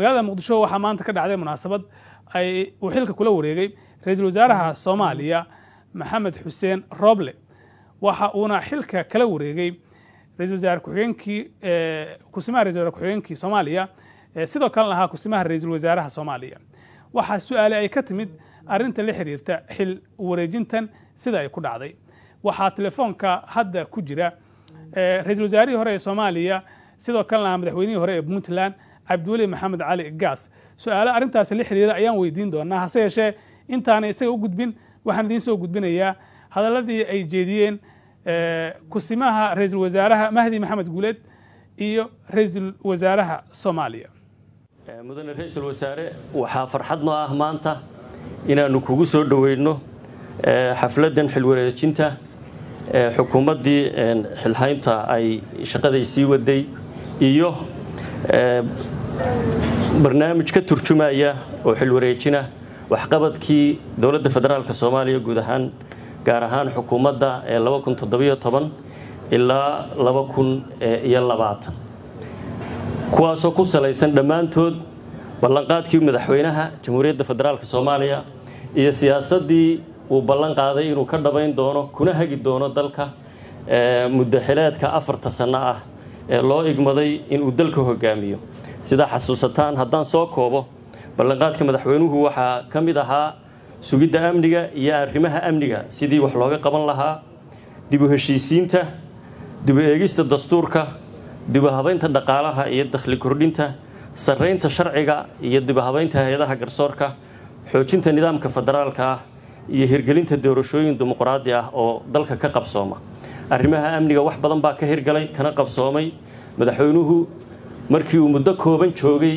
magaalada muqdisho waxaa maanta ka dhacday munaasabad ay uu xilka kula wareegay ra'iisul wasaaraha soomaaliya maxamed xuseen roble. Waxa uuna xilka kala wareegay ra'isul wasaare ku-xigeenkii kusimaha ra'isul wasaare ku-xigeenkii soomaaliya sidoo kalena ahaa kusimaha ra'iisul wasaaraha soomaaliya. Waxaa su'aale ay ka timid arrinta la xiriirta xil wareejintan sida ay ku dhacday. Waxaa telefoonka hadda ku jira ra'isul wasaarihii hore ee soomaaliya sidoo kalena madaxweynihii hore ee puntland cabdiweli maxamed cali gaas. Su'aale arrintaasi la xiriira ayaan weydiin doonaa hase yeeshee intaana isaga u gudbin waxaan idiin soo gudbinayaa hadaladii ay jeediyeen kusimaha ra'iisul wasaaraha mahdi maxamed guuleed iyo ra'iisul wasaaraha soomaaliya. Mudane ra'iisul wasaare waxaa farxad noo ah maanta inaannu kugu soo dhoweyno xafladdan xilwareejinta xukuumaddii xilhaynta ay shaqaday sii waday iyo barnaamij ka turjumaya oo xilwareejina waxqabadkii dowladda federaalk soomaaliya guud ahaan gaar ahaan xukuumadda ee ilaa kuwaasoo ku salaysan dhammaantood ballanqaadkii madaxweynaha jamhuuriyadda federaalk soomaaliya iyo siyaasaddii uu ballan qaaday inuu ka dhabayn doono kuna hagi doono dalka muddaxileedka afarta sanno ah ee loo igmaday inuu dalka hogaamiyo sidaa xasuusataan haddaan soo koobo. Ballanqaadka madaxweynuhu waxaa ka mid ahaa sugidda amniga iyo arrimaha amniga sidii wax looga qaban lahaa. Dib u heshiisiinta dibu eegista dastuurka dibuhabaynta dhaqaalaha iyo dakhli kordhinta sarraynta sharciga iyo dibuhabaynta hay'adaha garsoorka xoojinta nidaamka federaalka ah iyo hirgelinta doorashooyin dimuqraadi ah oo dalka ka qabsooma. Arrimaha amniga wax badan baa ka hirgalay kana qabsoomay. Madaxweynuhu markii uu muddo kooban joogay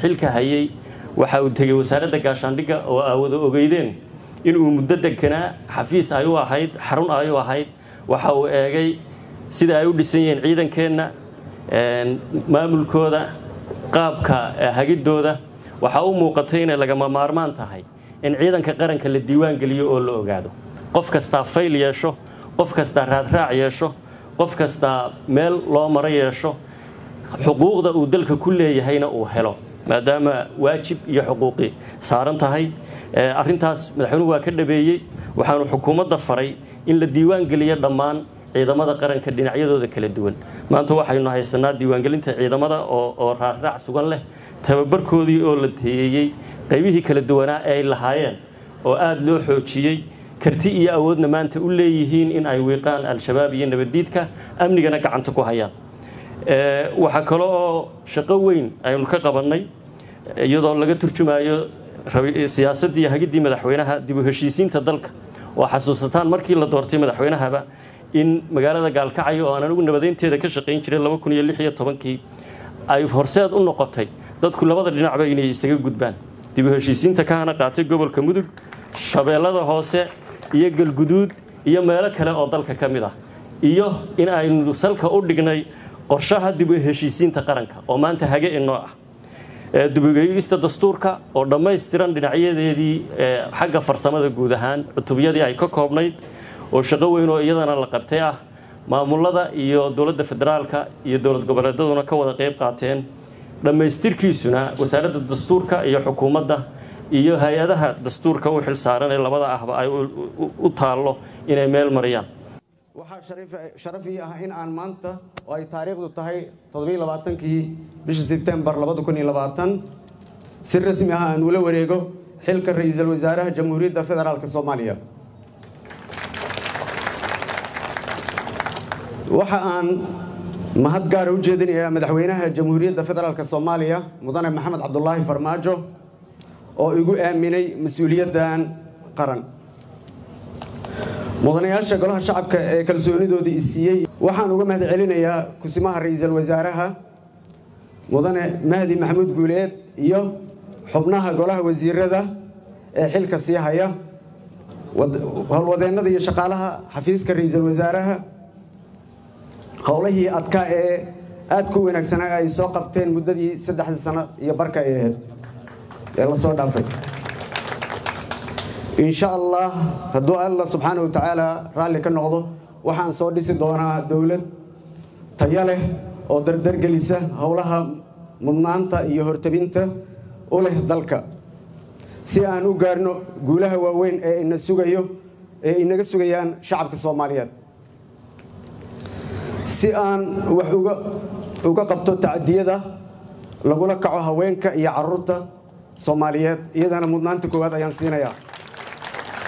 xilka hayay waxa uu tegey wasaaradda gaashaandhigga oo aawada ogeydeen inuu muddo deganaa xafiis ay u ahayd xarun ay u ahayd. Waxa uu eegay sida ay u dhisan yihiin ciidankeenna maamulkooda qaabka hagidooda. Waxaa u muuqatay inay lagama maarmaan tahay in ciidanka qaranka la diiwaan geliyo oo la ogaado. Qof kastaa fayl yeesho qof kastaa raadraac yeesho qof kastaa meel loo maro yeesho xuquuqda uu dalka ku leeyahayna uu helo maadaama waajib iyo xuquuqi saaran tahay. Arintaas madaxweynuhu waa ka dhabeeyey. Waxaanu xukuumadda faray in la diiwaan geliyo dhammaan ciidamada qaranka dhinacyadooda kala duwan. Maanta waxaynu haysanaa diiwaangelinta ciidamada oo raarraac sugan leh tababarkoodii oo la teyeeyey qaybihii kala duwanaa ee ay lahaayeen oo aada loo xoojiyey. Karti iyo awoodna maanta u leeyihiin in ay wiiqaan al-shabaab iyo nabaddiidka amnigana gacanta ku hayaan waxaa kale oo shaqo weyn aynu ka qabannay iyadoo laga turjumayo siyaasaddii hagiddii madaxweynaha dib u heshiisiinta dalka. Oo xasuusataan markii la doortay madaxweynahaba in magaalada gaalkacyo oo aan anigu nabadeynteeda ka shaqayn jiray kii ay horseed u noqotay dadku labada dhinacba inay isaga gudbaan. Dib u heshiisiinta ka hana qaatay gobolka mudug shabeellada hoose iyo galguduud iyo meelo kale oo dalka ka mid ah. Iyo in aynu salka u dhignay qorshaha dib u heshiisiinta qaranka oo maanta hage inoo ah. Dibugeyista dastuurka oo dhammaystiran dhinacyadeedii xagga farsamada guud ahaan cutubyadii ay ka koobnayd oo shaqo weyn oo iyadana la qabtay ah maamulada iyo dowladda federaalka iyo dowlad goboleedaduna ka wada qayb qaateen dhammaystirkiisuna wasaaradda dastuurka iyo xukuumadda iyo hay'adaha dastuurka u xil saaran ee labada ahba ay u taallo inay meel mariyaan waxaa sharaf ii ah in aan maanta oo ay taariikhdu tahay toddobaiylabaaatankii bisha sebtembar si rasmi ah aan ula wareego xilka ra'iisul wasaaraha jamhuuriyadda federaalk soomaaliya. Waxa aan mahad gaara u jeedinayaa madaxweynaha jamhuuriyadda federaalk soomaaliya mudane maxamed cabdulaahi farmaajo oo igu aaminay mas'uuliyaddan qaran mudanayaasha golaha shacabka ee kalsoonidooda i waxaan uga mahad celinayaa kusimaha ra'iisul wasaaraha mudane mahdi maxamuud guuleed iyo xubnaha golaha wasiirada ee xilka sii haya howlwadeennada iyo shaqaalaha xafiiska ra'iisul wasaaraha. Howlahii adkaa ee aadka u wanaagsanaa ay soo qabteen muddadii saddexdii sano iyo barka ay ahayd ee la soo dhaafay insha allah hadduu alla subxaana wa tacaala raalli ka noqdo waxaan soo dhisi doonaa dowlad tayo leh oo dardargelisa howlaha mudnaanta iyo hortabinta u leh dalka. Si aan u gaarno guulaha waaweyn ee ina sugayo ee inaga sugayaan shacabka soomaaliyeed. Si aan wax uga uga qabto tacadiyada lagula kaco haweenka iyo carruurta soomaaliyeed iyadana mudnaanta koowaad ayaan siinayaa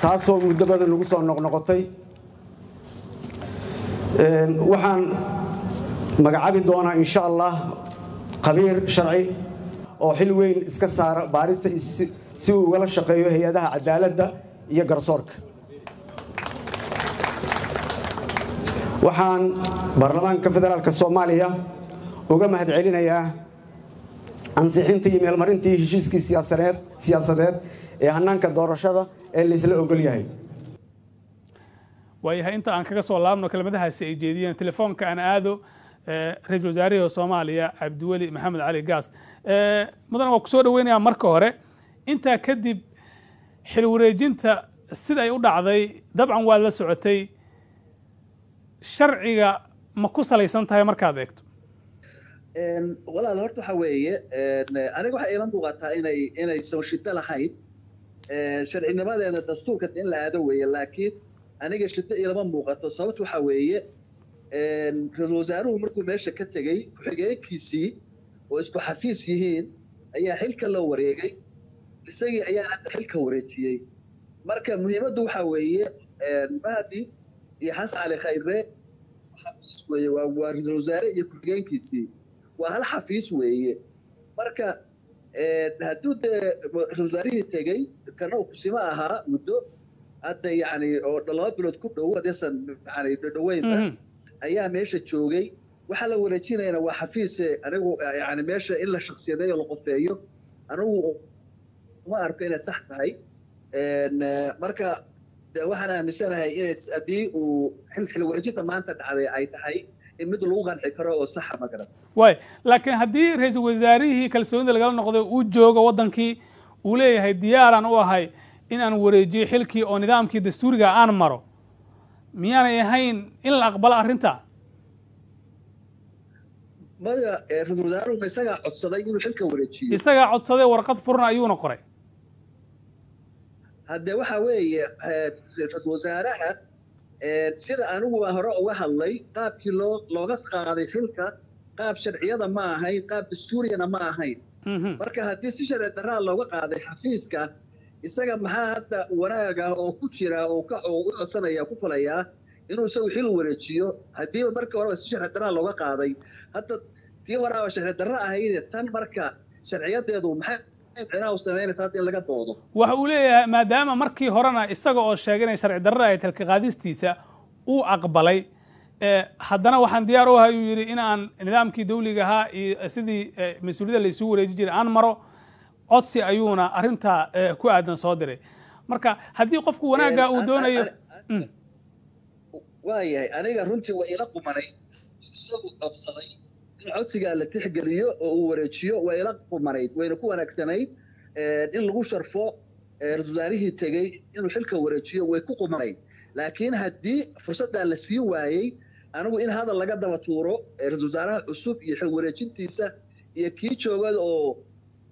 taasoo muddo badan nagu soo noqnoqotay waxaan magacaabi doonaa insha allah khabiir sharci oo xil weyn iska saara baarista si uu ugala shaqeeyo hay'adaha cadaaladda iyo garsoorka. Waxaan baarlamaanka federaalk soomaaliya uga mahadcelinayaa ansixintii iyo meelmarintii heshiiskii siyaasadeed ee hanaanka doorashada ee laysla ogol yahay. Waayahay inta aan kaga soo laabno kelmadahaasi ay jeediyeen telefoonka aan aado ra'iisul wasaarihii soomaaliya cabdiweli maxamed cali gaas. Mudane waa ku soo dhaweynayaa marka hore intaa kadib xil wareejinta sida ay u dhacday dabcan waad la socotay sharciga ma ku salaysan tahay markaad eegto? Walaal horta waxa weeye aniga waxay iila muuqataa inay inay soo shito lahayn sharcinimadeeda dastuurka in la aado weeye laakiin aniga shito ilama muuqato sababta waxa weeye ra'iisul wasaaruhu markuu meesha ka tegey ku-xigeenkiisii oo isku xafiis yihiin ayaa xilka loo wareegay isagii ayaa hadda xilka wareejiyey marka muhiimaddu waxa weeye mahdi iyo xasan cali khayre xafiis weeye waa waa ra'iisul wasaare iyo ku-xigeenkiisii waa hal xafiis weeye marka hadduu dee ra'isul wasaarihii tegey kana uu kusimo ahaa muddo hadda yacni oo laba bilood ku dhow hadeesan yani dhoweynba ayaa meesha joogay. Waxaa la wareejinayana waa xafiise anigu yani meesha in la shaksiyadeeyo la qofeeyo anigu uma arko inay sax tahay. Marka de waxaan aaminsanahay inay haddii uu xil wareejinta maanta dhacday ay tahay in mid lagu qanci karo oo saxa ma garan waay laakiin haddii ra'iisul wasaarihii kalsoonida lagala noqday uu joogo waddankii uu leeyahay diyaaraan u ahay in aan wareejiyo xilkii oo nidaamkii dastuuriga aan maro. Miyaanay ahayn in la aqbalo arrinta? Maya ra'isul wasaaruhu ma isagaa codsaday inuu xilka wareejiyo? Isagaa codsaday warqad furan ayuuna qoray haddee waxa weeye ra'isul wasaaraha sida anigu hore uga hadlay qaabkii loo looga qaaday xilka qaab sharciyada ma ahayn qaab dastuuriyana ma ahayn marka haddii si sharci daraa looga qaaday xafiiska isaga maxaa hadda wanaaga oo ku jira oo ka u codsanaya ku falayaa inuu isagu xil wareejiyo? Haddiiba markii horeba si sharci daraa looga qaaday hadda tii horaaba sharci darro ahayde tan marka sharciyadeedu maxay waxa uu leeyahay maadaama markii horena isaga oo sheegay inay sharci darro ahayd halka qaadistiisa uu aqbalay haddana waxaan diyaar u ahay uu yidhi in aan nidaamkii dawliga ahaa iyo sidii mas'uuliyadda la isugu wareeji jiray aan maro codsi ayuuna arrintaa ku aadan soo diray. Marka haddii qofku wanaagga uu doonayo waayahay aniga runtii waa ila qumanay. Isagu codsaday. In codsigaa la tixgeliyo oo uu wareejiyo waa ila qumanayd wayna ku wanaagsanayd in lagu sharfo ra'isul wasaarihii tegey inuu xilka wareejiyo way ku qumanayd laakiin haddii fursaddaa la sii waayey anigu in hadal laga daba tuuro ra'isul wasaaraha cusub iyo xil wareejintiisa iyo kii joogada oo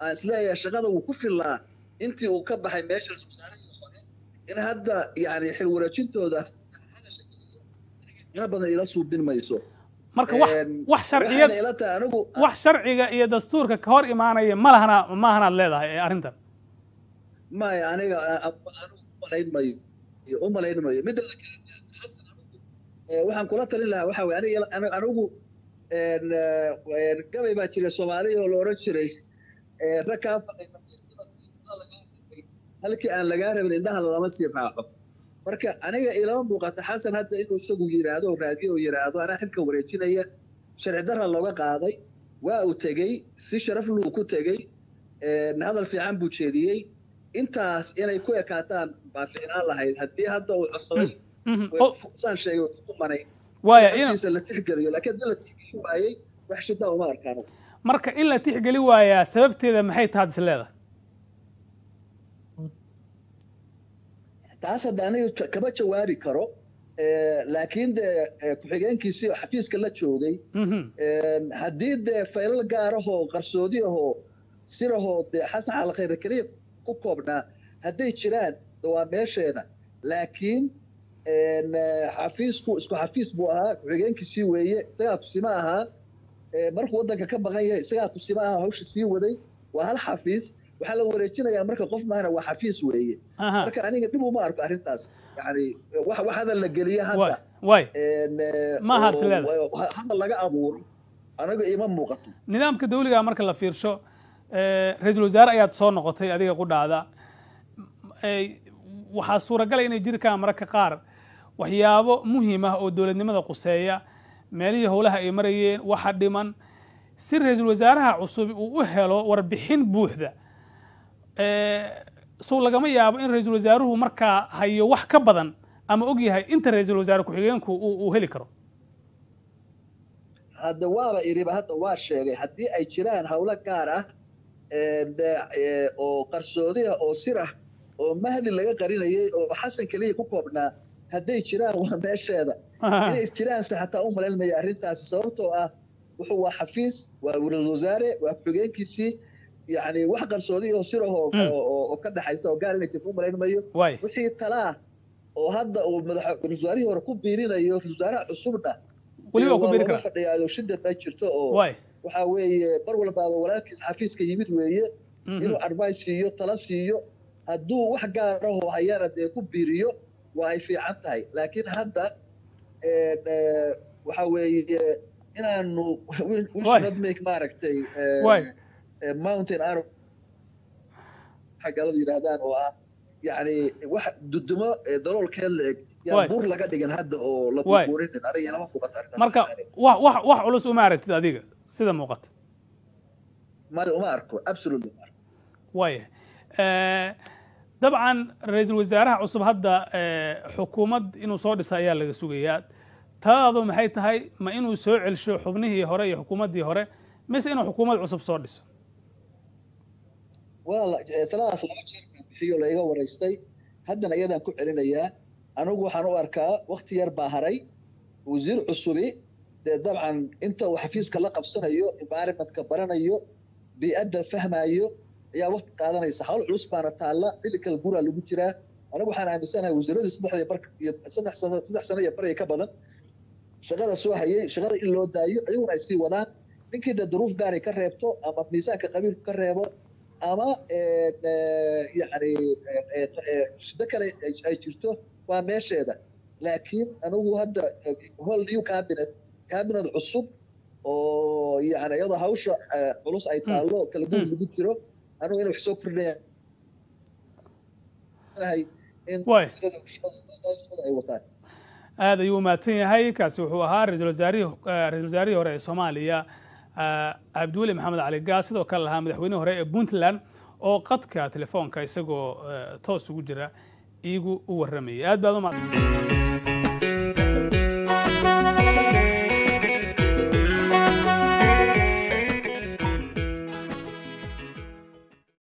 aan is leeyahay shaqada wuu ku fillaa intii uu ka baxay meesha ra'isul wasaarihii hore in hadda yani xil wareejintooda badan ila suubin mayso. Marka wax wax sharciyad ila tahay anigu wax sharciga iyo dastuurka ka hor imaanaya ma lahana ma ahanaad leedahay arrintan. Maya aniga umalayn mayo umalayn mayo xasan anigu waxaan kula talin lahaa waxa weye aniga anigu gabay baa jiray soomaaliya oo la oran jiray. Rag kaa halkii aan lagaa rabin indhaha lama sii raaco marka aniga ilama muuqata xasan hadda inuu isagu yidhaahdo oo raadiyo oo yidhaahdo anaa xilka wareejinaya sharci darra looga qaaday waa uu tegey si sharaf luu ku tegey hadal fiican buu jeediyey. Intaas inay ku ekaataan baa ficnaan lahayd. Haddii hadda uu codsaday uma arkaan marka in la tixgeli waayaa sababteeda maxay tahaad is leedahay taas hadda aniga kama jawaabi karo laakiin dee ku-xigeenkiisii oo xafiiska la joogay haddii dee faylal gaarahoo qarsoodi ahoo sirahoo dee xasan calkhayre keliya ku koobnaa hadday jiraan waa meesheeda. Laakiin xafiisku isku xafiis buu ahaa. Ku-xigeenkiisii weeye isagaa kusima ahaa markuu waddanka ka baqan yahay isagaa kusima ahaa hawsha sii waday. Waa hal xafiis. Waxaa la wareejinayaa marka qof maahna waa xafiis weeye. Marka aniga dhib uma arko arrintaas. Yani wax wax hadal la geliye hadda. Leeda hadal laga abuuro. Anaga ima muuqato. Nidaamka dawliga marka la fiirsho ra'iisul wasaare ayaad soo noqotay adiga qudhaada waxaa suuragala inay jiri karaan mararka qaar waxyaabo muhiim ah oo dowladnimada quseeya. Meelihii howlaha ay marayeen waxa dhiman. Si ra'iisul wasaaraha cusub uu u helo warbixin buuxda sow lagama yaabo in ra'iisul wasaaruhu markaa hayo wax ka badan ama og yahay inta ra'iisul wasaare ku-xigeenku uu heli karo. Hadda waaba iriba hadda waa sheegay haddii ay jiraan howlo gaar ah oo qarsoodi ah oo sir ah oo mahdi laga qarinayay oo xasan keliya ku koobnaa hadday jiraan waa meesheeda. Inay jiraanse xataa u malaynmaya arrintaasi sababtoo ah wuxuu waa xafiis waa ra'iisul wasaare waa ku-xigeenkiisii yani wax qarsoodi oo sir ah oo ka dhaxaysa oo gaar inay jirto u malaynmayo wixii talaa oo hadda uu madax ra'isul wasaarihii hore ku biirinayo wasaaraha cusubna weliba ku biiri kara fadhiyaado shida ma jirto oo waxa weeye mar walbaaba walaalkiis xafiiska yimid weeye. Inuu advice siiyo tala siiyo hadduu wax gaarahoo hayana dee ku biiriyo waa ay fiican tahay. Laakiin hadda waxa weeye inaanu we should not make maaragtay mountain arrow xaggaladu yidhaahdaan oo ah yani wax dudumo daloolkeed la eg. Buur laga dhigan hadda oo la burburinin aniga lama muuqato marka wax wax wax culus uma aragtid adiga. Sida muuqata. Mada uma arko. Absolutely uma arko. Waaya dabcan ra'iisul wasaaraha cusub hadda xukuumad inuu soo dhisa ayaa laga sugayaa. Taladaadu maxay tahay? Ma inuu soo celsho xubnihii hore iyo xukuumaddii hore mise inuu xukuumad cusub soo dhiso? Walaal taladaas laba jeer baan bixiyo laiga waraystay. Haddana iyadaan ku celinayaa anigu waxaan u arkaa wakti yar baa haray wasiir cusubi dee dabcan inta uu xafiiska la qabsanayo environmentka baranayo bii'adda fahmayo ayaa wakti qaadanaysa hawl culus baana taalla xilli kale guraa lagu jiraa. Anigu waxaan aaminsanahay wasiiradii saddexda bar iyo saddex sano saddex sano iyo bariya ka badan shaqada soo hayay shaqada in loo daayo ayaguna ay sii wadaan. Ninkii dee duruuf gaaray ka reebto ama miisaanka qabiilku ka reebo ama yani shido kale ay jirto waa meesheeda. Laakiin anigu hadda hol new cabinet cabinet cusub oo yani iyadoo hawsha culus ay taallo kala guur lagu jiro anigu wax soo kordhaya ay wataan aad ayuu umahadsan yahay kaasi wuxuu ahaa ra'isul wasaarihii wasaarihii hore ee soomaaliya cabdiweli maxamed cali gaas sidoo kale lahaa madaxweynihii hore ee puntland oo qadka telefoonka isagoo toos ugu jira iigu u warramayay aad baad u mahadsan